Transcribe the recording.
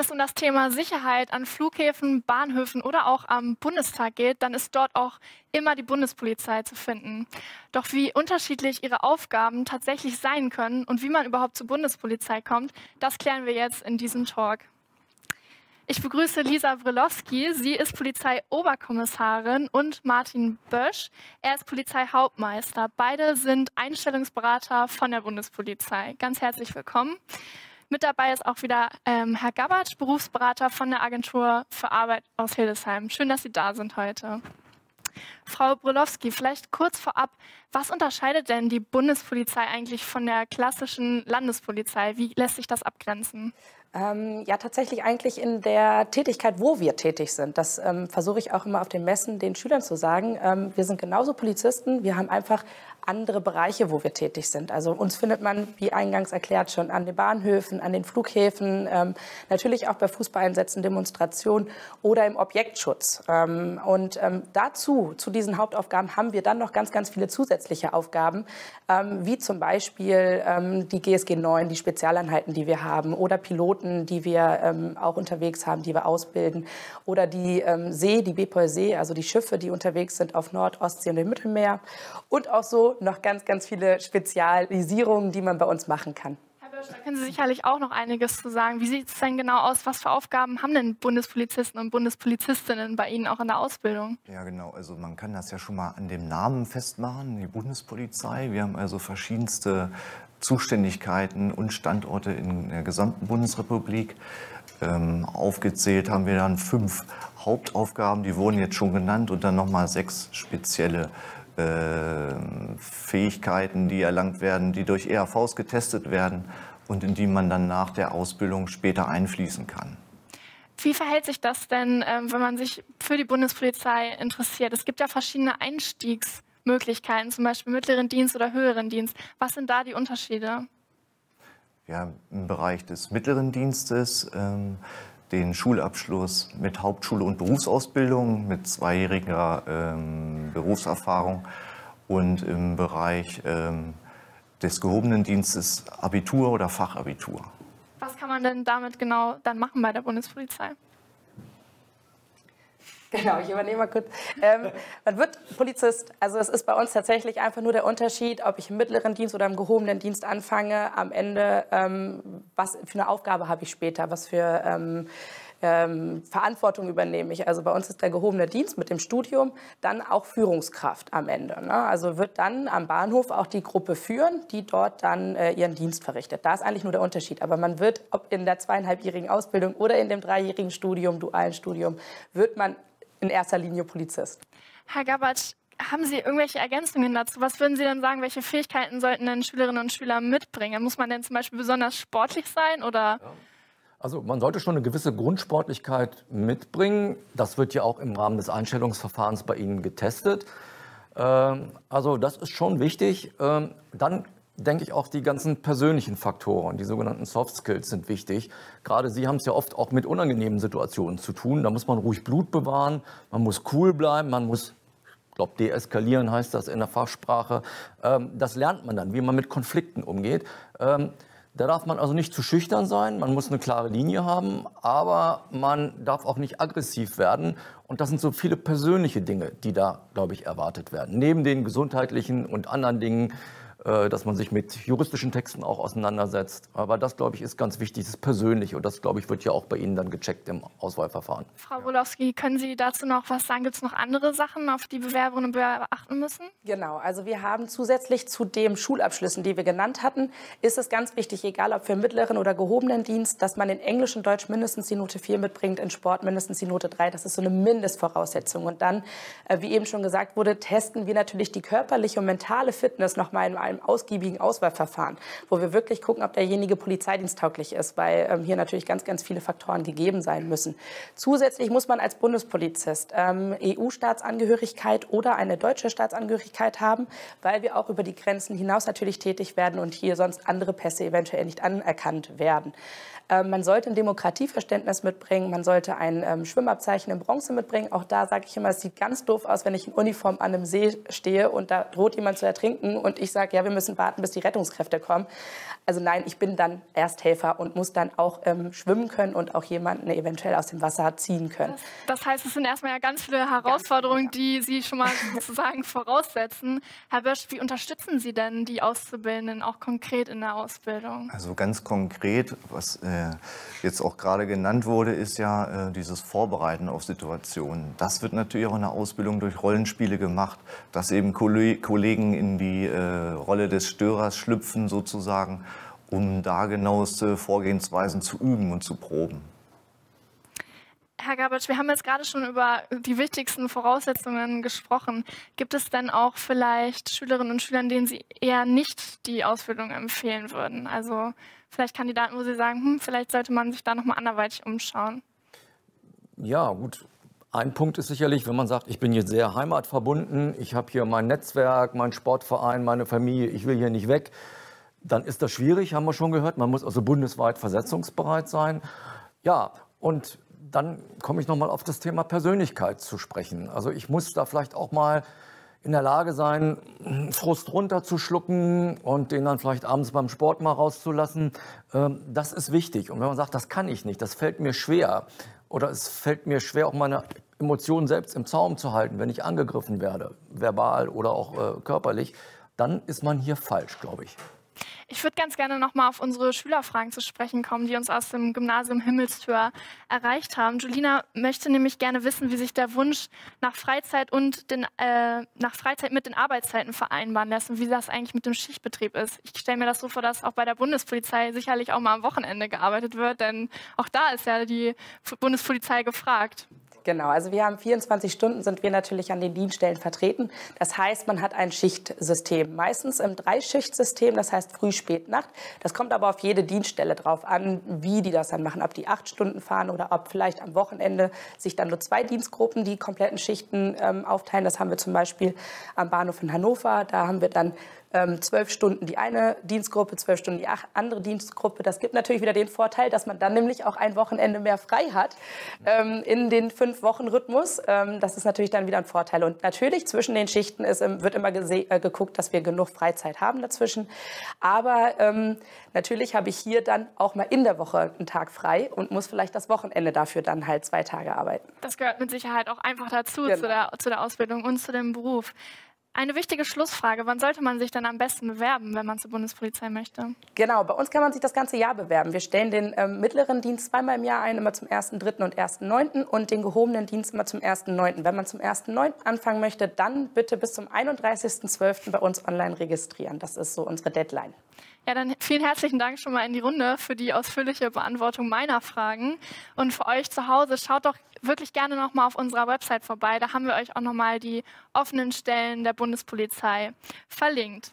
Wenn es um das Thema Sicherheit an Flughäfen, Bahnhöfen oder auch am Bundestag geht, dann ist dort auch immer die Bundespolizei zu finden. Doch wie unterschiedlich ihre Aufgaben tatsächlich sein können und wie man überhaupt zur Bundespolizei kommt, das klären wir jetzt in diesem Talk. Ich begrüße Lisa Brilowski. Sie ist Polizeioberkommissarin und Martin Bösch. Er ist Polizeihauptmeister. Beide sind Einstellungsberater von der Bundespolizei. Ganz herzlich willkommen. Mit dabei ist auch wieder ähm, Herr Gabbard, Berufsberater von der Agentur für Arbeit aus Hildesheim. Schön, dass Sie da sind heute. Frau Brolowski, vielleicht kurz vorab, was unterscheidet denn die Bundespolizei eigentlich von der klassischen Landespolizei? Wie lässt sich das abgrenzen? Ähm, ja, tatsächlich eigentlich in der Tätigkeit, wo wir tätig sind. Das ähm, versuche ich auch immer auf den Messen den Schülern zu sagen. Ähm, wir sind genauso Polizisten. Wir haben einfach andere Bereiche, wo wir tätig sind. Also uns findet man, wie eingangs erklärt, schon an den Bahnhöfen, an den Flughäfen, ähm, natürlich auch bei Fußballeinsätzen, Demonstrationen oder im Objektschutz. Ähm, und ähm, dazu, zu diesen Hauptaufgaben, haben wir dann noch ganz, ganz viele zusätzliche Aufgaben, wie zum Beispiel die GSG 9, die Spezialeinheiten, die wir haben, oder Piloten, die wir ähm, auch unterwegs haben, die wir ausbilden, oder die See, die Bepol See, also die Schiffe, die unterwegs sind auf Nord-, Ostsee und dem Mittelmeer. Und auch so noch ganz, ganz viele Spezialisierungen, die man bei uns machen kann. Da können Sie sicherlich auch noch einiges zu sagen. Wie sieht es denn genau aus? Was für Aufgaben haben denn Bundespolizisten und Bundespolizistinnen bei Ihnen auch in der Ausbildung? Ja, genau. Also man kann das ja schon mal an dem Namen festmachen, die Bundespolizei. Wir haben also verschiedenste Zuständigkeiten und Standorte in der gesamten Bundesrepublik. Ähm, aufgezählt haben wir dann fünf Hauptaufgaben, die wurden jetzt schon genannt und dann nochmal sechs spezielle äh, Fähigkeiten, die erlangt werden, die durch ERVs getestet werden und in die man dann nach der Ausbildung später einfließen kann. Wie verhält sich das denn, ähm, wenn man sich für die Bundespolizei interessiert? Es gibt ja verschiedene Einstiegsmöglichkeiten, zum Beispiel mittleren Dienst oder höheren Dienst. Was sind da die Unterschiede? Ja, im Bereich des mittleren Dienstes ähm, den Schulabschluss mit Hauptschule und Berufsausbildung, mit zweijähriger ähm, Berufserfahrung und im Bereich ähm, des gehobenen Dienstes Abitur oder Fachabitur. Was kann man denn damit genau dann machen bei der Bundespolizei? Genau, ich übernehme mal kurz. Ähm, man wird Polizist. Also es ist bei uns tatsächlich einfach nur der Unterschied, ob ich im mittleren Dienst oder im gehobenen Dienst anfange. Am Ende, ähm, was für eine Aufgabe habe ich später, was für ähm, ähm, Verantwortung übernehme ich. Also bei uns ist der gehobene Dienst mit dem Studium dann auch Führungskraft am Ende. Ne? Also wird dann am Bahnhof auch die Gruppe führen, die dort dann äh, ihren Dienst verrichtet. Da ist eigentlich nur der Unterschied. Aber man wird, ob in der zweieinhalbjährigen Ausbildung oder in dem dreijährigen Studium, dualen Studium, wird man in erster Linie Polizist. Herr Gabatsch, haben Sie irgendwelche Ergänzungen dazu? Was würden Sie denn sagen, welche Fähigkeiten sollten denn Schülerinnen und Schüler mitbringen? Muss man denn zum Beispiel besonders sportlich sein oder? Ja. Also man sollte schon eine gewisse Grundsportlichkeit mitbringen. Das wird ja auch im Rahmen des Einstellungsverfahrens bei Ihnen getestet. Ähm, also das ist schon wichtig. Ähm, dann denke ich auch, die ganzen persönlichen Faktoren, die sogenannten Soft Skills sind wichtig. Gerade Sie haben es ja oft auch mit unangenehmen Situationen zu tun. Da muss man ruhig Blut bewahren, man muss cool bleiben, man muss, ich glaube, deeskalieren heißt das in der Fachsprache. Ähm, das lernt man dann, wie man mit Konflikten umgeht. Da darf man also nicht zu schüchtern sein, man muss eine klare Linie haben, aber man darf auch nicht aggressiv werden. Und das sind so viele persönliche Dinge, die da, glaube ich, erwartet werden. Neben den gesundheitlichen und anderen Dingen, dass man sich mit juristischen Texten auch auseinandersetzt. Aber das, glaube ich, ist ganz wichtig, das ist persönlich und das, glaube ich, wird ja auch bei Ihnen dann gecheckt im Auswahlverfahren. Frau Wolowski, können Sie dazu noch was sagen? Gibt es noch andere Sachen, auf die Bewerberinnen und Bewerber achten müssen? Genau, also wir haben zusätzlich zu den Schulabschlüssen, die wir genannt hatten, ist es ganz wichtig, egal ob für mittleren oder gehobenen Dienst, dass man in Englisch und Deutsch mindestens die Note 4 mitbringt, in Sport mindestens die Note 3. Das ist so eine Mindestvoraussetzung. Und dann, äh, wie eben schon gesagt wurde, testen wir natürlich die körperliche und mentale Fitness nochmal in einem ausgiebigen Auswahlverfahren, wo wir wirklich gucken, ob derjenige polizeidiensttauglich ist, weil ähm, hier natürlich ganz, ganz viele Faktoren gegeben sein müssen. Zusätzlich muss man als Bundespolizist ähm, EU-Staatsangehörigkeit oder eine deutsche Staatsangehörigkeit haben, weil wir auch über die Grenzen hinaus natürlich tätig werden und hier sonst andere Pässe eventuell nicht anerkannt werden. Ähm, man sollte ein Demokratieverständnis mitbringen, man sollte ein ähm, Schwimmabzeichen in Bronze mitbringen. Auch da sage ich immer, es sieht ganz doof aus, wenn ich in Uniform an einem See stehe und da droht jemand zu ertrinken und ich sage, ja, ja, wir müssen warten, bis die Rettungskräfte kommen. Also nein, ich bin dann Ersthelfer und muss dann auch ähm, schwimmen können und auch jemanden eventuell aus dem Wasser ziehen können. Das, das heißt, es sind erstmal ja ganz viele Herausforderungen, die Sie schon mal sozusagen voraussetzen. Herr Bösch, wie unterstützen Sie denn die Auszubildenden auch konkret in der Ausbildung? Also ganz konkret, was äh, jetzt auch gerade genannt wurde, ist ja äh, dieses Vorbereiten auf Situationen. Das wird natürlich auch in der Ausbildung durch Rollenspiele gemacht, dass eben Kollegen in die äh, Rolle des Störers schlüpfen sozusagen, um da genaueste Vorgehensweisen zu üben und zu proben. Herr Gabatsch, wir haben jetzt gerade schon über die wichtigsten Voraussetzungen gesprochen. Gibt es denn auch vielleicht Schülerinnen und Schüler, denen Sie eher nicht die Ausbildung empfehlen würden? Also vielleicht Kandidaten, wo Sie sagen, hm, vielleicht sollte man sich da nochmal anderweitig umschauen. Ja, gut. Ein Punkt ist sicherlich, wenn man sagt, ich bin jetzt sehr heimatverbunden, ich habe hier mein Netzwerk, meinen Sportverein, meine Familie, ich will hier nicht weg, dann ist das schwierig, haben wir schon gehört. Man muss also bundesweit versetzungsbereit sein. Ja, und dann komme ich nochmal auf das Thema Persönlichkeit zu sprechen. Also ich muss da vielleicht auch mal in der Lage sein, Frust runterzuschlucken und den dann vielleicht abends beim Sport mal rauszulassen. Ähm, das ist wichtig. Und wenn man sagt, das kann ich nicht, das fällt mir schwer oder es fällt mir schwer, auch meine Emotionen selbst im Zaum zu halten, wenn ich angegriffen werde, verbal oder auch äh, körperlich, dann ist man hier falsch, glaube ich. Ich würde ganz gerne noch mal auf unsere Schülerfragen zu sprechen kommen, die uns aus dem Gymnasium Himmelstür erreicht haben. Julina möchte nämlich gerne wissen, wie sich der Wunsch nach Freizeit und den, äh, nach Freizeit mit den Arbeitszeiten vereinbaren lässt und wie das eigentlich mit dem Schichtbetrieb ist. Ich stelle mir das so vor, dass auch bei der Bundespolizei sicherlich auch mal am Wochenende gearbeitet wird, denn auch da ist ja die Bundespolizei gefragt. Genau, also wir haben 24 Stunden sind wir natürlich an den Dienststellen vertreten. Das heißt, man hat ein Schichtsystem, meistens im Dreischichtsystem, das heißt früh, spät, Nacht. Das kommt aber auf jede Dienststelle drauf an, wie die das dann machen, ob die acht Stunden fahren oder ob vielleicht am Wochenende sich dann nur zwei Dienstgruppen die kompletten Schichten ähm, aufteilen. Das haben wir zum Beispiel am Bahnhof in Hannover. Da haben wir dann zwölf Stunden die eine Dienstgruppe, zwölf Stunden die andere Dienstgruppe. Das gibt natürlich wieder den Vorteil, dass man dann nämlich auch ein Wochenende mehr frei hat ähm, in den fünf Wochen Rhythmus. Ähm, das ist natürlich dann wieder ein Vorteil. Und natürlich zwischen den Schichten ist, wird immer äh, geguckt, dass wir genug Freizeit haben dazwischen. Aber ähm, natürlich habe ich hier dann auch mal in der Woche einen Tag frei und muss vielleicht das Wochenende dafür dann halt zwei Tage arbeiten. Das gehört mit Sicherheit auch einfach dazu, genau. zu, der, zu der Ausbildung und zu dem Beruf. Eine wichtige Schlussfrage. Wann sollte man sich denn am besten bewerben, wenn man zur Bundespolizei möchte? Genau, bei uns kann man sich das ganze Jahr bewerben. Wir stellen den ähm, mittleren Dienst zweimal im Jahr ein, immer zum 1.3. und 1.9. und den gehobenen Dienst immer zum 1.9. Wenn man zum 1.9. anfangen möchte, dann bitte bis zum 31.12. bei uns online registrieren. Das ist so unsere Deadline. Ja, dann vielen herzlichen Dank schon mal in die Runde für die ausführliche Beantwortung meiner Fragen. Und für euch zu Hause, schaut doch wirklich gerne noch mal auf unserer Website vorbei. Da haben wir euch auch noch mal die offenen Stellen der Bundespolizei verlinkt.